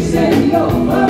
say you're mine.